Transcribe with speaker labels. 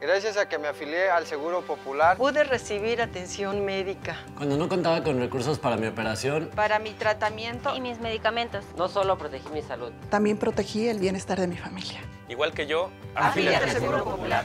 Speaker 1: Gracias a que me afilié al Seguro Popular,
Speaker 2: Pude recibir atención médica.
Speaker 3: Cuando no contaba con recursos para mi operación,
Speaker 2: Para mi tratamiento
Speaker 4: y mis medicamentos.
Speaker 5: No solo protegí mi salud.
Speaker 6: También protegí el bienestar de mi familia.
Speaker 7: Igual que yo,
Speaker 2: afíliate al Seguro Popular.